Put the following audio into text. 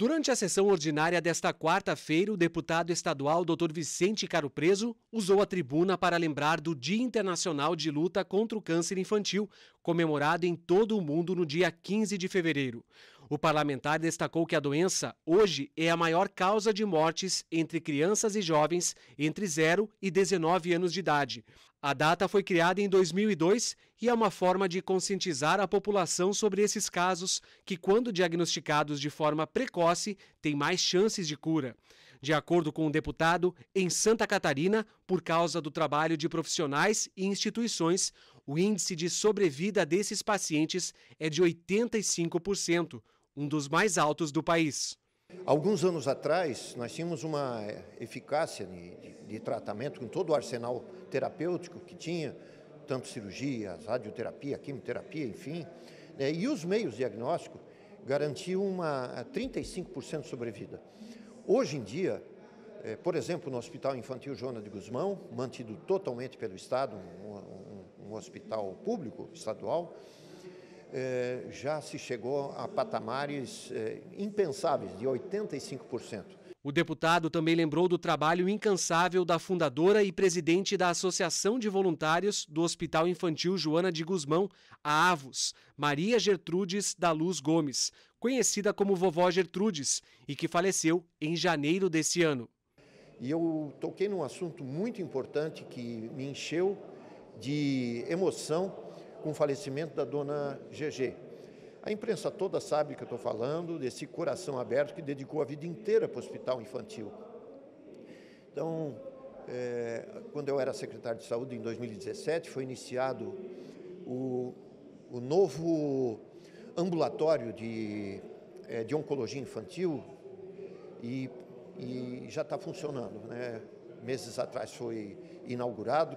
Durante a sessão ordinária desta quarta-feira, o deputado estadual Dr. Vicente Caro Preso usou a tribuna para lembrar do Dia Internacional de Luta contra o Câncer Infantil, comemorado em todo o mundo no dia 15 de fevereiro. O parlamentar destacou que a doença hoje é a maior causa de mortes entre crianças e jovens entre 0 e 19 anos de idade. A data foi criada em 2002 e é uma forma de conscientizar a população sobre esses casos que, quando diagnosticados de forma precoce, têm mais chances de cura. De acordo com o deputado, em Santa Catarina, por causa do trabalho de profissionais e instituições, o índice de sobrevida desses pacientes é de 85%, um dos mais altos do país. Alguns anos atrás, nós tínhamos uma eficácia de, de, de, tratamento com todo o arsenal terapêutico que tinha, tanto cirurgia, radioterapia, quimioterapia, enfim, né, e os meios diagnósticos garantiam uma 35% de sobrevida. Hoje em dia, é, por exemplo, no Hospital Infantil Joana de Guzmão, mantido totalmente pelo Estado, um, um, um hospital público, estadual, eh, já se chegou a patamares eh, impensáveis, de 85%. O deputado também lembrou do trabalho incansável da fundadora e presidente da Associação de Voluntários do Hospital Infantil Joana de Guzmão, a AVOS, Maria Gertrudes da Luz Gomes, conhecida como Vovó Gertrudes, e que faleceu em janeiro desse ano. E eu toquei num assunto muito importante que me encheu de emoção com o falecimento da dona GG. A imprensa toda sabe que eu estou falando desse coração aberto que dedicou a vida inteira para o hospital infantil. Então, é, quando eu era secretário de saúde em 2017, foi iniciado o, o novo ambulatório de, é, de oncologia infantil e, e já está funcionando. Né? Meses atrás foi inaugurado